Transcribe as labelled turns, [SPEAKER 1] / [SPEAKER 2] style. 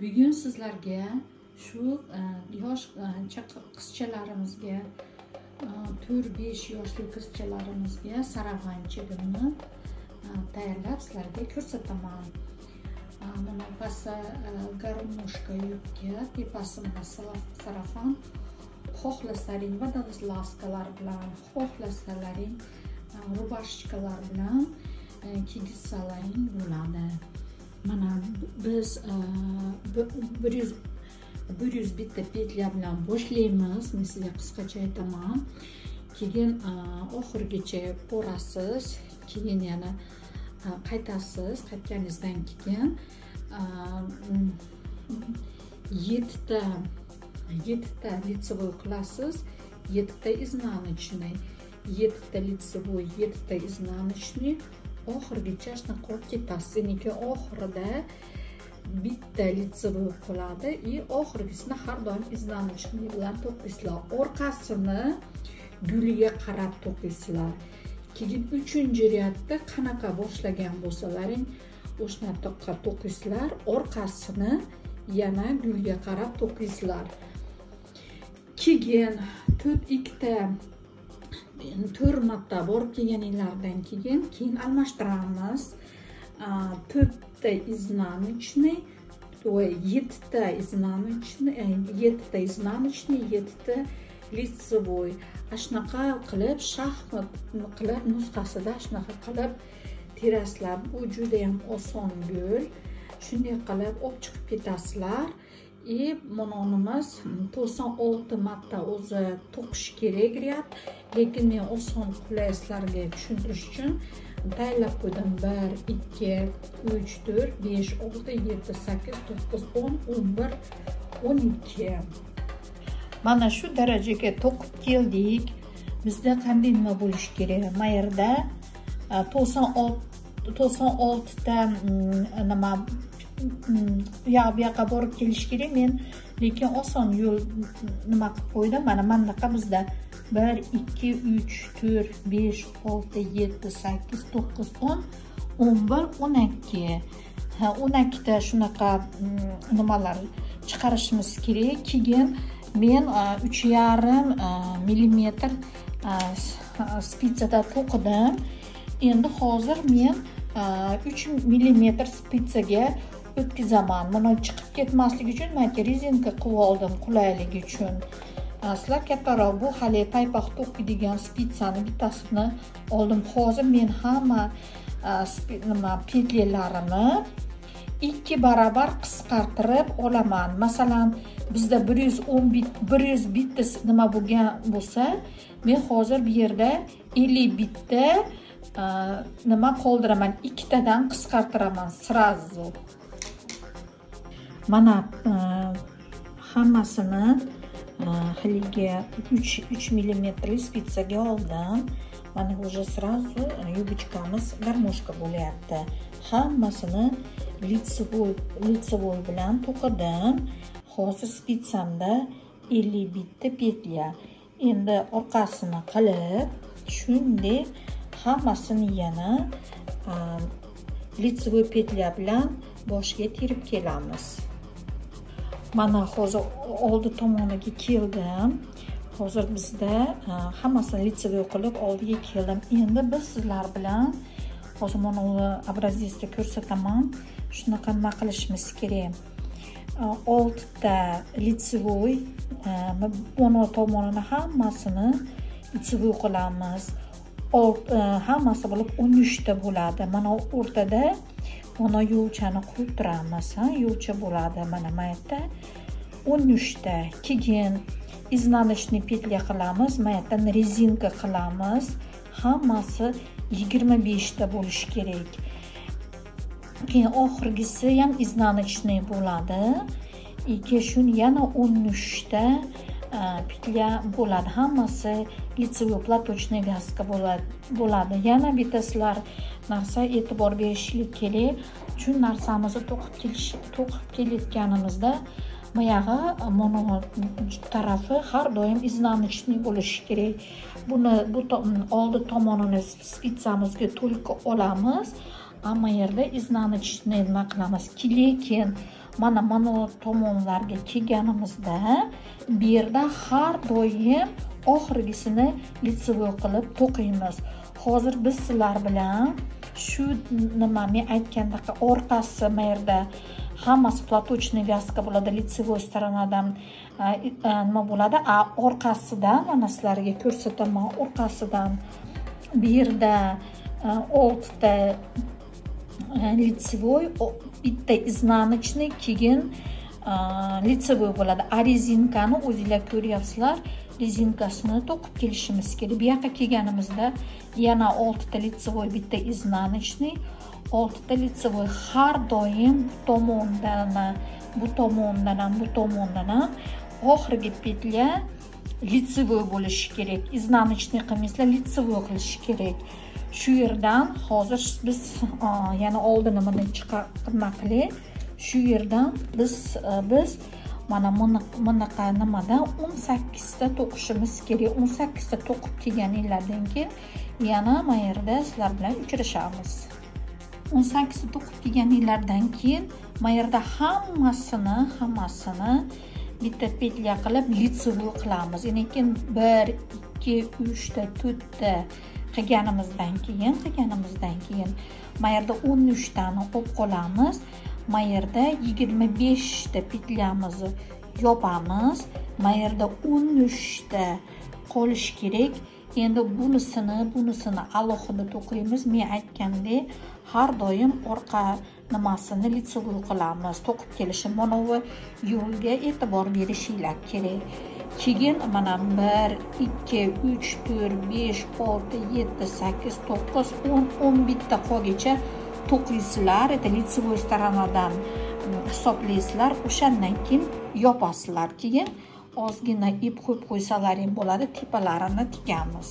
[SPEAKER 1] bugun sizlarga shu e, yosh e, qizchalarimizga e, to'rt besh yoshli qizchalarimizga saravanchigimni e, tayyorlab sizlarga ko'rsataman. Mana pasti garmошка yubka tepasi mana sarafon xohlasalaring водолазкалар bilan xohlasalaring rubashkalar bilan kiygizsalaring bo'ladi. Mana biz e, bir yuz bir yuz bitta petля bilan boshlaymiz. Men sizga qisqacha aytaman. Keyin e, oxirigacha borasiz. Keyin yana e, qaytasiz. Qaytganingizdan keyin yettita yettita лицевой qilasiz. Yettita изнаночный yettita лицевой yettita изнаночный oxirigacha shunaqa qilib ketasiz seniki oxirida bitta лицевой qoladi и oxirgisini har doim изнаночный bilan to'qiysizlar orqasini guliga qarab to'qiysizlar keyin uchinchi rядda qanaqa boshlagan bo'lsalaring o'shanaqa to'qiysizlar orqasini yana gulga qarab to'qiysizlar keyin to'rt ikkita to'rt marta borib kelganinglardan keyin keyin almashtiramiz. To'rtta изнаночный yettita изнаночный e, yettita изнаночный yettita лицевой. Shunaqa qilib shaxmat qilib nusxasida shunaqa qilib terasizlar bu judayam oson yo'l shunday qilib olib chiqib ketasizlar и mononimiz to'qson olti marta o'zi to'qish kerak rad lekin men oson qulay sizlarga tushuntirish uchun tayyorlab qo'ydim. Bir ikki uch to'rt besh olti yetti sakkiz to'qqiz o'n o'n bir o'n ikki. Mana shu darajaga to'qib keldik. Bizda qanday nima bo'lishi kerak? Mana yerda e, to'qson olti to'qson mm, nima Mm. u bu yoqqa borib kelish kerak men lekin oson yo'l nima qilib qo'ydim? Mana mana bizda. Bir ikki uch to'rt besh olti yetti sakkiz to'qqiz o'n o'n bir o'n ikki. O'n ikkita shunaqa mm, nimalar chiqarishimiz kerak. Keyin men e, uch yarim e, millimetr e, spitsada to'qidim. Endi hozir men uch millimetr spitsaga o'tkazaman mana chiqib ketmasligi uchun man rezinka qilib oldim qulayligi uchun. Sizlar kattaroq bu hali paypoq to'qiydigan spitsani bittasini oldim. Hozir men hamma nima petlalarini ikki barobar qisqartirib olaman. Masalan bizda bir yuz o'n bir yuz bitta nima bo'lgan bo'lsa men hozir bu yerda ellik bitta nima qoldiraman ikkitadan qisqartiraman сразу mana e, hammasini e, haligi uch uch millimetrli spitsaga oldim. Mana уже сразу юбочкamiz гармошка bo'lyapti. Hammasini лицевой лицевой bilan to'qidim. Hozir spitsamda ellik bitta petля endi orqasini qilib shunday hammasini yana e, лицевой petля bilan boshiga terib kelamiz. Mana hozir oldi tomoniga keldim. Hozir bizda e, hammasini litsevoy qilib oldiga keldim. Endi biz sizlar bilan hozir mana uni образецda ko'rsataman. Shunaqa nima qilishimiz kerak? E, oltita litsevoy e, mana tomonini hammasini litsevoy qilamiz hammasi bo'lib o'n uchta bo'ladi. Mana o'rtada ona yo'lchani qo'yib yo'lcha bo'ladi. Mana mana yerda o'n uchta. Keyin изнаночный petля qilamiz. Mana yerdan rezinka qilamiz. Hammasi yigirma beshta bo'lishi kerak. Keyin oxirgisi ham изнаночный bo'ladi. И shuni yana o'n uchta e, petля bo'ladi. Hammasi лицевой платочный вязка bo'ladi. Yana bitta sizlar narsa e'tibor berishlik kerak shu narsamizni to'qib kelish to'qib kelayotganimizda boyag'i mana tarafi har doim изнаночный bo'lishi kerak. Buni bu oldi tomonini spitsamizga только olamiz hamma yerda изнаночный nima qilamiz? Lekin mana mana tomonlarga kelganimizda bu yerda har doim oxirgisini лицевой qilib to'qiymiz. Hozir biz sizlar bilan shu nima men aytgandaqa orqasi mana yerda hammasi платочный вязка bo'ladi лицевой storonadan nima bo'ladi? A orqasidan mana sizlarga ko'rsataman orqasidan bu yerda oltita лицевой bitta изнаночный keyin лицевой bo'ladi a rezinkani o'zinglar ko'ryapsizlar rezinkasini to'qib kelishimiz kerak bu yoqqa kelganimizda yana oltita лицевой bitta изнаночный oltita лицевой har doim bu tomondan bu tomondan ham bu tomondan ham oxirgi лицевой bo'lishi kerak изнаночный qilmaysizlar лицевой qilish kerak shu yerdan hozir biz yana oldini buni nima qilay shu yerdan biz e, biz mana bunaqa nimadan o'n sakkizta to'qishimiz kerak. o'n sakkizta to'qib kelganinglardan keyin yana mana yerda sizlar bilan uchrashamiz. o'n sakkizta to'qib kelganinglardan keyin mana yerda hammasini hammasini bitta petля qilib лицевой qilamiz. Lekin bir ikki uchta to'rtta qilganimizdan keyin qilganimizdan keyin mana yerda o'n uchtani olib qolamiz. Mayerda 25 ta petlyamizni yopamiz. Mana yerda o'n uchta qolishi kerak. Endi bunisini bunisini alohida to'qiymiz. Men aytgandek har doim orqa nimasini лицевой qilamiz. To'qib kelishi mana bu yo'lga e'tibor berishinglar kerak. Keyin mana bir ikki uch to'rt besh olti yetti sakkiz to'qqiz o'n o'n bitta qolgacha to'qiysizlar это лицевой storonadan hisoblaysizlar o'shandan keyin yopasizlar keyin ozgina ip qo'yib qo'ysalaring bo'ladi tepalarini tikamiz.